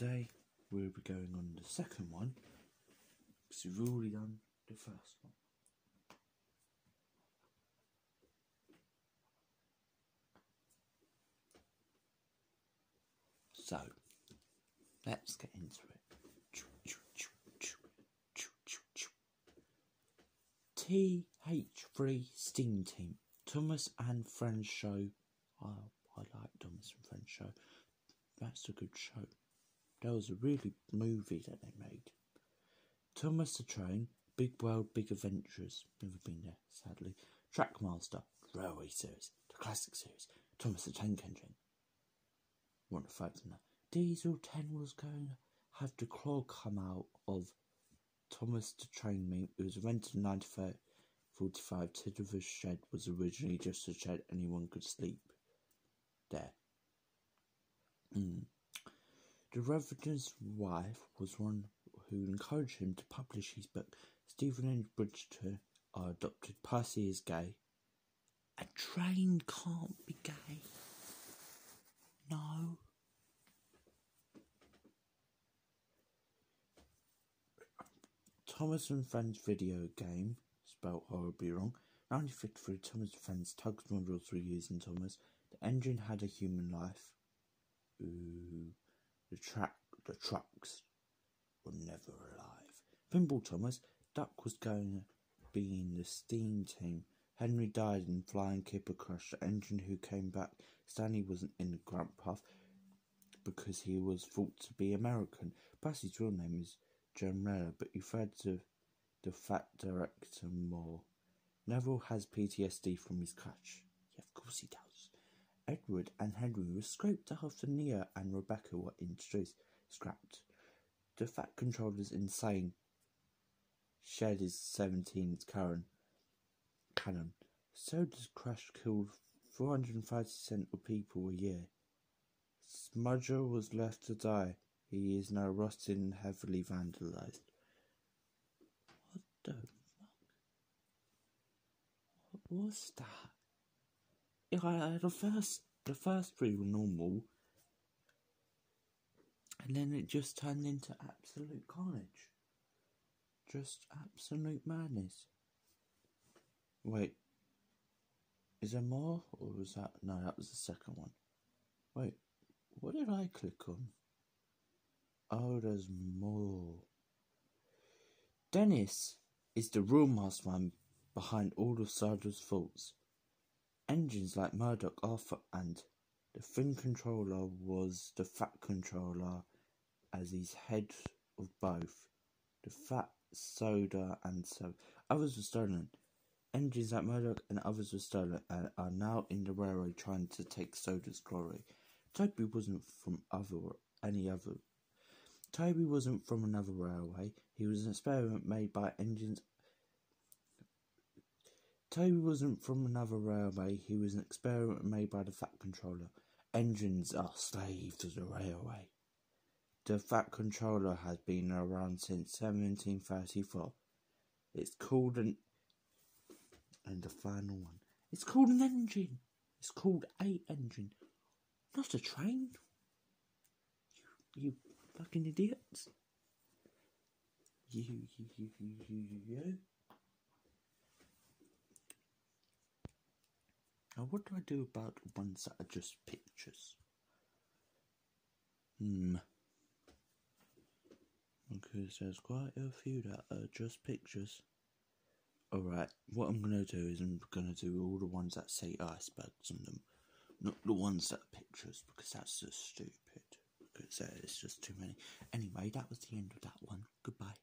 today we'll be going on the second one because we've already done the first one. So, let's get into it. TH3 Steam Team, Thomas and Friends Show. I, I like Thomas and Friends Show. That's a good show. That was a really movie that they made. Thomas the Train, Big World, Big Adventures. Never been there, sadly. Trackmaster, Railway Series, the Classic Series, Thomas the Tank Engine. Want to fight that. Diesel 10 was going to have the claw come out of Thomas the Train Meat. It was rented in 1945. Tidmouth Shed was originally just a shed anyone could sleep there. Mm. The Reverend's wife was one who encouraged him to publish his book. Stephen and Bridgerton are uh, adopted. Percy is gay. A train can't be gay. No. Thomas and Friends video game, spelled horribly wrong. 1953, Thomas and Friends tugs models were used in Thomas. The engine had a human life. Ooh, the track, the trucks were never alive. Pinball Thomas, Duck was going to be in the steam team. Henry died in flying kipper crash. The engine who came back. Stanley wasn't in the Grant Path because he was thought to be American. Percy's real name is John but he referred to the fat director more. Neville has PTSD from his crash. Yeah, of course he does. Edward and Henry were scraped after Nia and Rebecca were introduced. Scrapped. The Fat Controller's insane. Shed is 17's Karen. Cannon. So does Crash killed 450% of people a year. Smudger was left to die. He is now and heavily vandalized. What the fuck? What was that? Yeah, the first the first three were normal, and then it just turned into absolute carnage. Just absolute madness. Wait, is there more, or was that no? That was the second one. Wait, what did I click on? Oh, there's more. Dennis is the real mastermind behind all of Sarge's faults. Engines like Murdoch, Arthur, and the Thin controller was the Fat controller as his head of both. The Fat, Soda, and so others were stolen. Engines like Murdoch and others were stolen and are now in the railway trying to take Sodor's glory. Toby wasn't from other any other. Toby wasn't from another railway. He was an experiment made by engines Toby wasn't from another railway, he was an experiment made by the Fat Controller. Engines are slaves to the railway. The Fat Controller has been around since 1734. It's called an. And the final one. It's called an engine. It's called a engine, not a train. You, you fucking idiots. You, you, you, you, you, you. Now, what do I do about ones that are just pictures? Hmm. Because there's quite a few that are just pictures. Alright, what I'm gonna do is I'm gonna do all the ones that say icebergs on them. Not the ones that are pictures, because that's just stupid. Because it's just too many. Anyway, that was the end of that one. Goodbye.